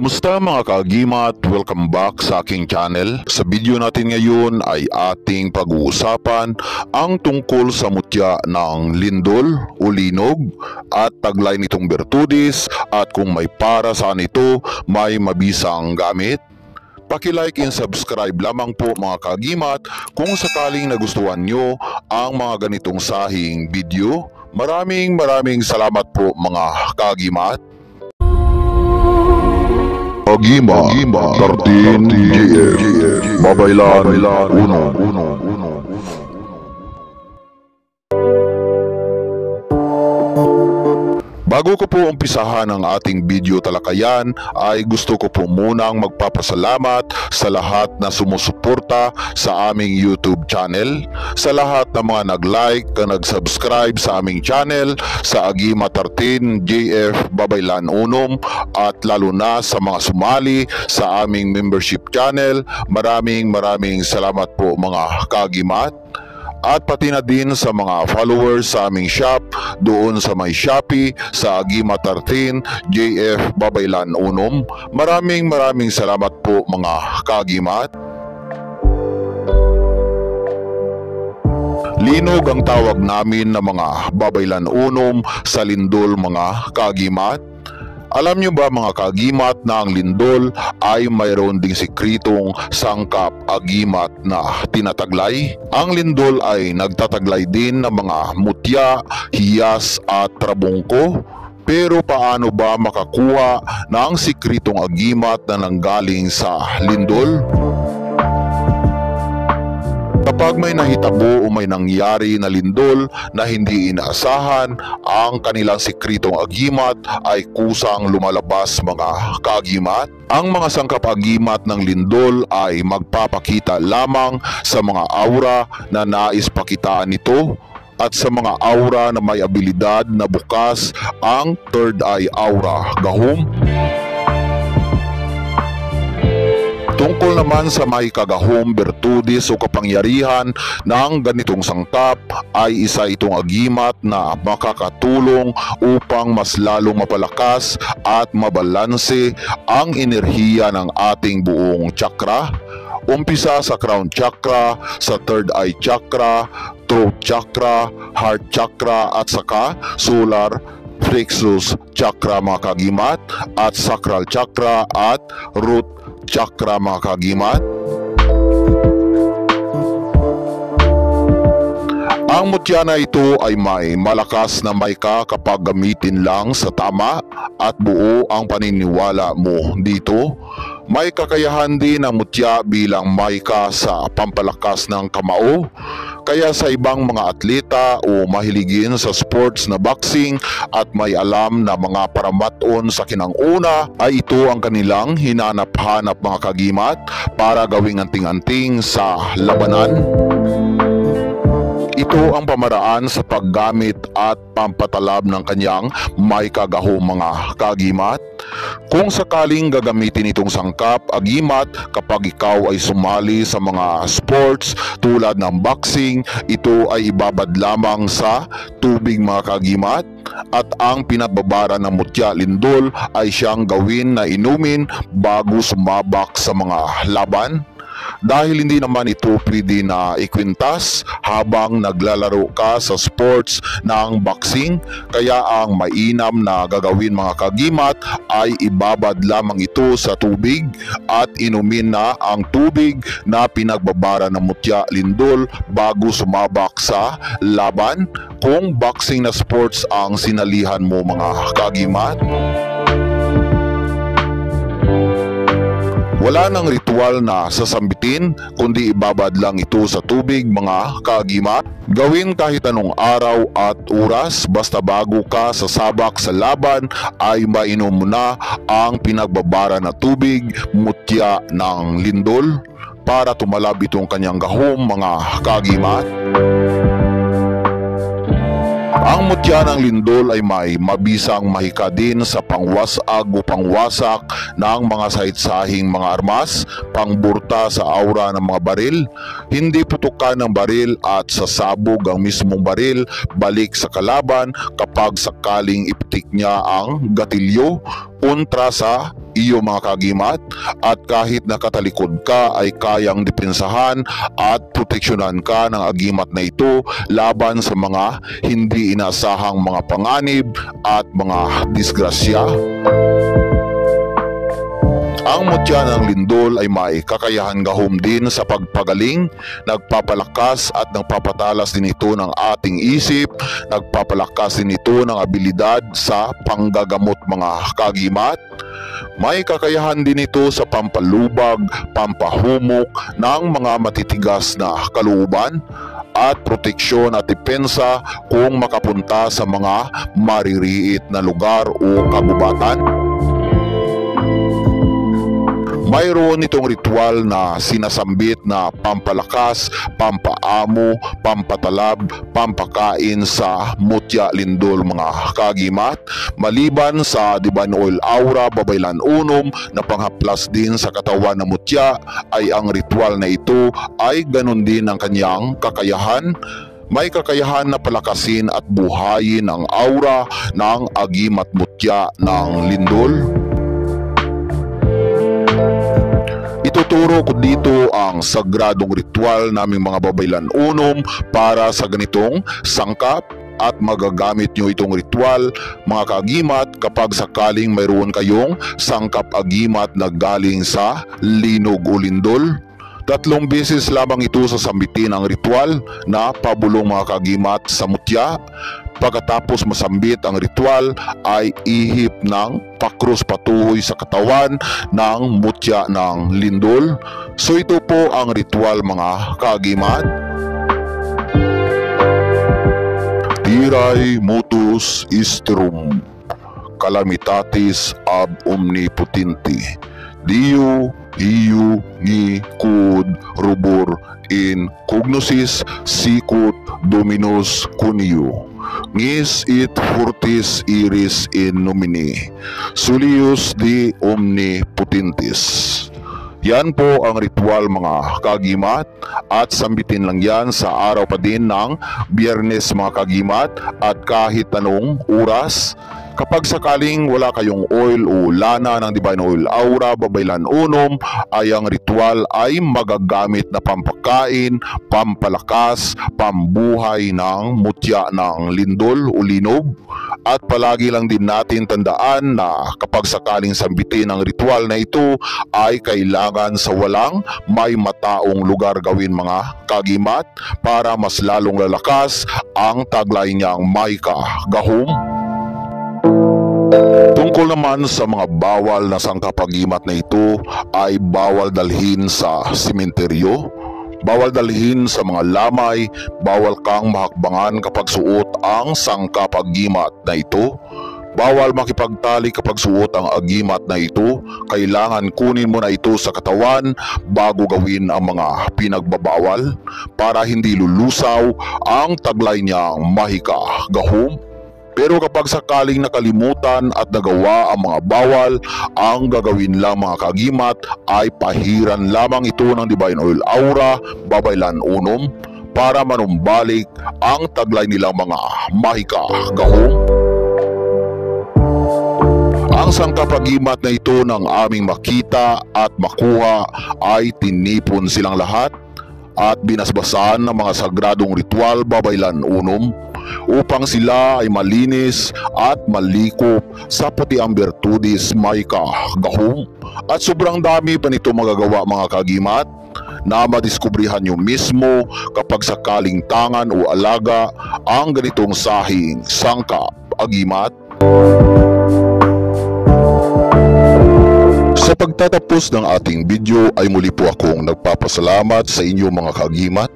Kamusta mga kaagimat? Welcome back sa aking channel. Sa video natin ngayon ay ating pag-uusapan ang tungkol sa mutya ng lindol o linog at taglay nitong bertudis at kung may para saan ito may mabisang gamit. Paki-like and subscribe lamang po mga kagimat kung sakaling nagustuhan nyo ang mga ganitong sahing video. Maraming maraming salamat po mga kagimat. Agima, Agima 13 GF Babaylan 1 Bago ko po umpisahan ang ating video talakayan ay gusto ko po munang magpapasalamat sa lahat na sumusuporta sa aming YouTube channel, sa lahat ng mga nag-like, na nag-subscribe sa aming channel, sa Agima 13, JF Babaylan Unom at lalo na sa mga sumali sa aming membership channel. Maraming maraming salamat po mga kagimat at pati na din sa mga followers sa aming shop doon sa may Shopee sa Agima 13 JF Babaylan Unom. Maraming maraming salamat po mga kagimat. Linog ang tawag namin na mga babaylan unom sa lindol mga kagimat. Alam niyo ba mga kagimat na ang lindol ay mayroon ding sikritong sangkap agimat na tinataglay? Ang lindol ay nagtataglay din ng mga mutya, hiyas at trabungko pero paano ba makakuha ng sikritong agimat na nanggaling sa lindol? Kapag may nahitabo o may nangyari na lindol na hindi inaasahan, ang kanilang sikritong agimat ay kusang lumalabas mga kaagimat. Ang mga sangkap agimat ng lindol ay magpapakita lamang sa mga aura na nais pakitaan nito at sa mga aura na may abilidad na bukas ang third eye aura gahom Tungkol naman sa may kagahong bertudis o kapangyarihan ng ganitong sangkap ay isa itong agimat na makakatulong upang mas lalong mapalakas at mabalanse ang enerhiya ng ating buong chakra. Umpisa sa crown chakra, sa third eye chakra, throat chakra, heart chakra at saka solar plexus chakra mga kagimat at sacral chakra at root chakra mga kagimat. Ang mutya na ito ay may malakas na maika kapag gamitin lang sa tama at buo ang paniniwala mo dito. May kakayahan din ang mutya bilang maika sa pampalakas ng kamao. Kaya sa ibang mga atleta o mahiligin sa sports na boxing at may alam na mga paramaton sa kinanguna ay ito ang kanilang hinanap-hanap mga kagimat para gawing anting-anting sa labanan. Ito ang pamaraan sa paggamit at pampatalab ng kanyang may kagahong mga kagimat. Kung sakaling gagamitin itong sangkap, agimat, kapag ikaw ay sumali sa mga sports tulad ng boxing, ito ay ibabad lamang sa tubig mga kagimat at ang pinababara ng mutya lindol ay siyang gawin na inumin bago sumabak sa mga laban dahil hindi naman ito pwede na ikwintas habang naglalaro ka sa sports ng boxing kaya ang mainam na gagawin mga kagimat ay ibabad lamang ito sa tubig at inumin na ang tubig na pinagbabara ng mutya lindol bago sumabak sa laban kung boxing na sports ang sinalihan mo mga kagimat. Wala nang ritual na sasambitin kundi ibabad lang ito sa tubig mga kagimat. Gawin kahit anong araw at oras basta bago ka sasabak sa laban ay mainom mo na ang pinagbabara na tubig mutya ng lindol para tumalab itong kanyang gahom mga kagimat. Ang mutya ng lindol ay may mabisang mahika din sa pangwasag o pangwasak ng mga sahit-sahing mga armas, pangburta sa aura ng mga baril, hindi putukan ng baril at sasabog ang mismong baril balik sa kalaban kapag sakaling ipitik niya ang gatilyo kontra sa iyo mga kagimat at kahit nakatalikod ka ay kayang depensahan at proteksyonan ka ng agimat na ito laban sa mga hindi inaasahang mga panganib at mga disgrasya. Ang mutya ng lindol ay may kakayahan gahom din sa pagpagaling, nagpapalakas at nagpapatalas din ito ng ating isip, nagpapalakas din ito ng abilidad sa panggagamot mga kagimat. May kakayahan din ito sa pampalubag, pampahumok ng mga matitigas na kalooban at proteksyon at depensa kung makapunta sa mga maririit na lugar o kagubatan. Mayroon itong ritual na sinasambit na pampalakas, pampaamo, pampatalab, pampakain sa mutya lindol mga kagimat. Maliban sa divine oil aura, babaylan unom na panghaplas din sa katawan ng mutya ay ang ritual na ito ay ganun din ang kanyang kakayahan may kakayahan na palakasin at buhayin ang aura ng agimat mutya ng lindol. Ituturo ko dito ang sagradong ritual naming mga babaylan unom para sa ganitong sangkap at magagamit nyo itong ritual mga kaagimat kapag sakaling mayroon kayong sangkap agimat na galing sa linog o lindol. Tatlong beses lamang ito sasambitin ang ritual na pabulong mga kagimat sa mutya Pagkatapos masambit ang ritual ay ihip ng pakros patuhoy sa katawan ng mutya ng lindol. So ito po ang ritual mga kagimat. Tiray mutus istrum calamitatis ab omnipotenti. Dio iu ni kud rubor in cognosis sicut dominus cunio ngis it furtis iris in nomine, sulius di omnipotentis. Yan po ang ritual mga kagimat at sambitin lang yan sa araw pa din ng biyernes mga kagimat at kahit anong oras Kapag sakaling wala kayong oil o lana ng Divine Oil Aura, babaylan unom, ay ang ritual ay magagamit na pampakain, pampalakas, pambuhay ng mutya ng lindol o linog. At palagi lang din natin tandaan na kapag sakaling sambitin ang ritual na ito ay kailangan sa walang may mataong lugar gawin mga kagimat para mas lalong lalakas ang taglay niyang Maika Gahom Tungkol naman sa mga bawal na sangkapagimat na ito ay bawal dalhin sa simenteryo, bawal dalhin sa mga lamay, bawal kang mahakbangan kapag suot ang sangkapagimat na ito, Bawal makipagtali kapag suot ang agimat na ito. Kailangan kunin mo na ito sa katawan bago gawin ang mga pinagbabawal para hindi lulusaw ang taglay niyang mahika gahom pero kapag sakaling nakalimutan at nagawa ang mga bawal, ang gagawin lang mga kagimat ay pahiran lamang ito ng Divine Oil Aura, babaylan unom, para manumbalik ang taglay nilang mga mahika gahong. Ang sangkapagimat na ito ng aming makita at makuha ay tinipon silang lahat at binasbasan ng mga sagradong ritual babaylan unom upang sila ay malinis at malikop sa puti ang bertudis may kahgahong at sobrang dami pa nito magagawa mga kagimat na madiskubrihan nyo mismo kapag sakaling tangan o alaga ang ganitong sahing sangkap agimat. Sa pagtatapos ng ating video ay muli po akong nagpapasalamat sa inyo mga kagimat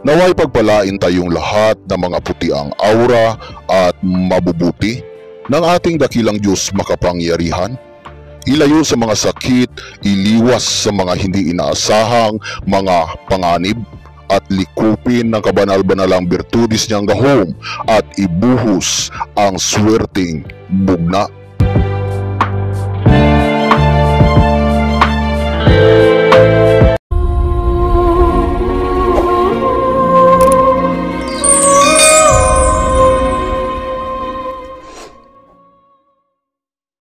Naway pagpalain tayong lahat ng mga puti ang aura at mabubuti ng ating dakilang Diyos makapangyarihan. Ilayo sa mga sakit, iliwas sa mga hindi inaasahang mga panganib at likupin ng kabanal-banalang birtudis niyang gahong at ibuhos ang swerting bugna